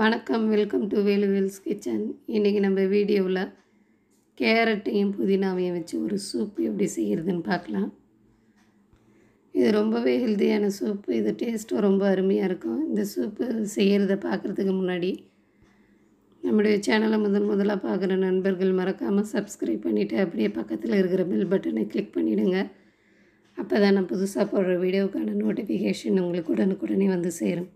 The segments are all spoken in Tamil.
வணக்கம் வெல்கம் டு வேலுவேல்ஸ் கிச்சன். இன்றைக்கி நம்ம வீடியோவில் கேரட்டையும் புதினாவையும் வச்சு ஒரு சூப் எப்படி செய்கிறதுன்னு பார்க்கலாம். இது ரொம்பவே ஹெல்த்தியான சூப்பு இது டேஸ்ட்டும் ரொம்ப அருமையாக இருக்கும். இந்த சூப்பு செய்கிறத பார்க்குறதுக்கு முன்னாடி நம்முடைய சேனலை முதன் முதலாக பார்க்குற நண்பர்கள் மறக்காமல் சப்ஸ்கிரைப் பண்ணிவிட்டு அப்படியே பக்கத்தில் இருக்கிற பெல் பட்டனை கிளிக் பண்ணிவிடுங்க அப்போ தான் நான் புதுசாக போடுற வீடியோவுக்கான நோட்டிஃபிகேஷன் உங்களுக்கு உடனுக்குடனே வந்து சேரும்.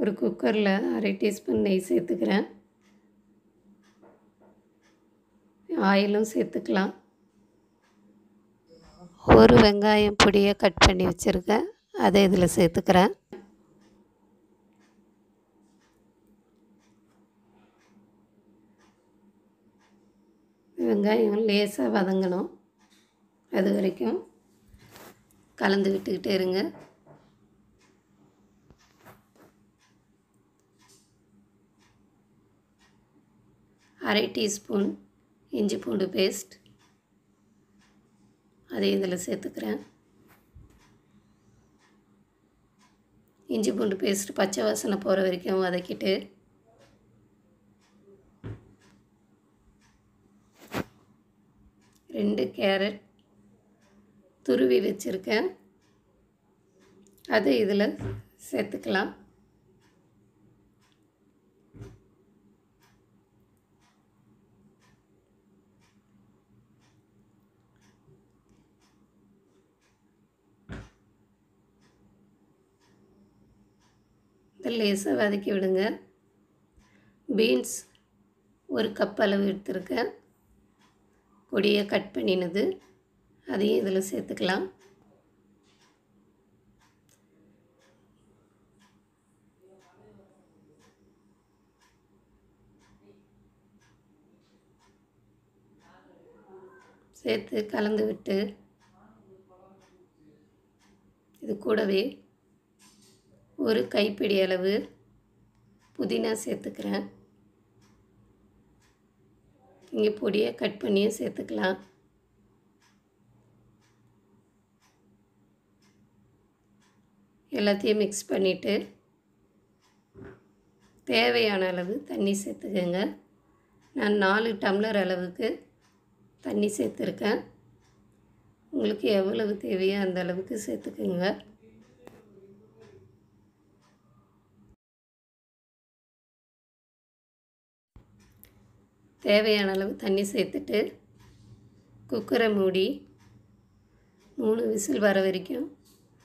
ஒரு குக்கரில் அரை டீஸ்பூன் நெய் சேர்த்துக்கிறேன். ஆயிலும் சேர்த்துக்கலாம். ஒரு வெங்காயம் பொடியை கட் பண்ணி வச்சுருக்கேன். அதை இதில் சேர்த்துக்கிறேன். வெங்காயம் லேசாக வதங்கணும். அது வரைக்கும் கலந்து விட்டுக்கிட்டே இருங்க. அரை டீஸ்பூன் இஞ்சி பூண்டு பேஸ்ட் அதையும் இதில் சேர்த்துக்கிறேன். இஞ்சி பூண்டு பேஸ்ட் பச்சை வாசனை போகிற வரைக்கும் வதக்கிட்டு ரெண்டு கேரட் துருவி வச்சுருக்கேன். அதை இதில் சேர்த்துக்கலாம். லேசாக வதக்கி விடுங்க. பீன்ஸ் ஒரு கப் அளவு எடுத்துருக்கேன். பொடியை கட் பண்ணினது. அதையும் இதில் சேர்த்துக்கலாம். சேர்த்து கலந்து விட்டு இது கூடவே ஒரு கைப்பிடி அளவு புதினா சேர்த்துக்கிறேன். இங்கே பொடியை கட் பண்ணியும் சேர்த்துக்கலாம். எல்லாத்தையும் மிக்ஸ் பண்ணிவிட்டு தேவையான அளவு தண்ணி சேர்த்துக்கோங்க. நான் நாலு டம்ளர் அளவுக்கு தண்ணி சேர்த்துருக்கேன். உங்களுக்கு எவ்வளவு தேவையோ அந்த அளவுக்கு சேர்த்துக்குங்க. தேவையான அளவு தண்ணி சேர்த்துட்டு குக்கரை மூடி மூணு விசில் வர வரைக்கும்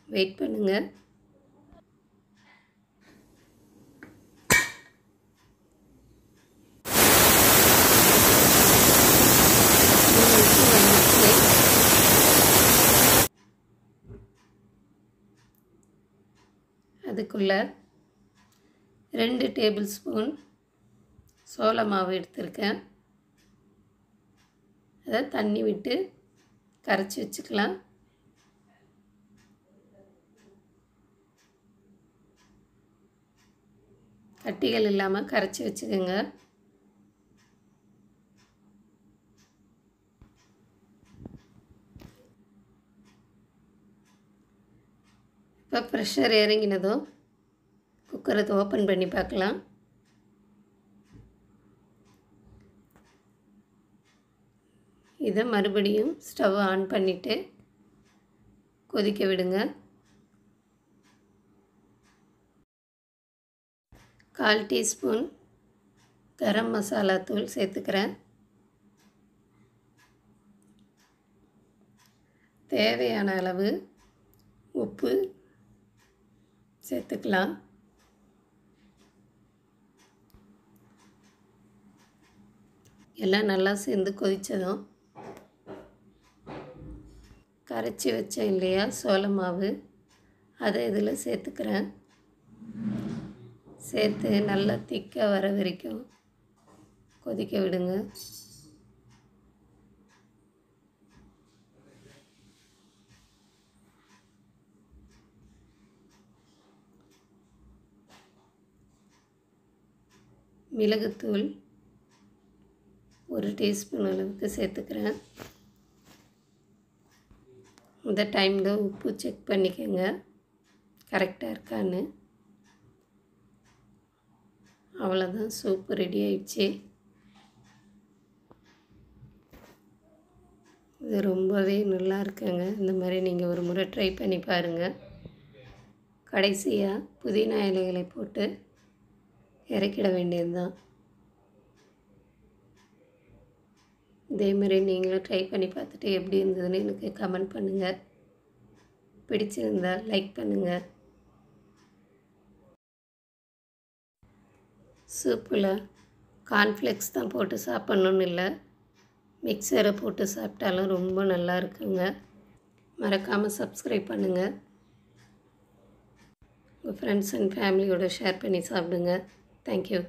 வெயிட் பண்ணுங்கள் அதுக்குள்ளே ரெண்டு டேபிள் ஸ்பூன் சோள மாவு எடுத்திருக்கேன். அதை தண்ணி விட்டு கரைச்சி வச்சுக்கலாம். கட்டிகள் இல்லாமல் கரைச்சி வச்சுக்கோங்க. இப்போ ப்ரெஷர் இறங்கினதும் குக்கரை ஓப்பன் பண்ணி பார்க்கலாம். இதை மறுபடியும் ஸ்டவ் ஆன் பண்ணிவிட்டு கொதிக்க விடுங்க. கால் டீஸ்பூன் கரம் மசாலா தூள் சேர்த்துக்கிறேன். தேவையான அளவு உப்பு சேர்த்துக்கலாம். எல்லாம் நல்லா சேர்ந்து கொதித்ததும் கரைச்சி வச்சேன் இல்லையா? சோள மாவு. அதை இதில் சேர்த்துக்கிறேன். சேர்த்து நல்லா திக்காக வர வரைக்கும் கொதிக்க விடுங்க. மிளகுத்தூள் ஒரு டீஸ்பூன் அளவுக்கு சேர்த்துக்கிறேன். இந்த டைமில் உப்பு செக் பண்ணிக்கோங்க. கரெக்டாக இருக்கான்னு. அவ்வளோதான் சூப்பு ரெடி ஆயிடுச்சு. இது ரொம்பவே நல்லா இருக்குங்க. இந்த மாதிரி நீங்கள் ஒரு முறை ட்ரை பண்ணி பாருங்கள் கடைசியாக புதினா இலைகளை போட்டு இறக்கிட வேண்டியது தான் இதே மாதிரி நீங்களும் ட்ரை பண்ணி பார்த்துட்டு எப்படி இருந்ததுன்னு எனக்கு கமெண்ட் பண்ணுங்கள் பிடிச்சிருந்தா லைக் பண்ணுங்கள் சூப்பில் கார்ன்ஃப்ளெக்ஸ் தான் போட்டு சாப்பிட்ணுன்னு இல்லை. மிக்சரை போட்டு சாப்பிட்டாலும் ரொம்ப நல்லா இருக்குங்க. மறக்காமல் சப்ஸ்கிரைப் பண்ணுங்கள் உங்கள் ஃப்ரெண்ட்ஸ் அண்ட் ஃபேமிலியோடு ஷேர் பண்ணி சாப்பிடுங்க. தேங்க்யூ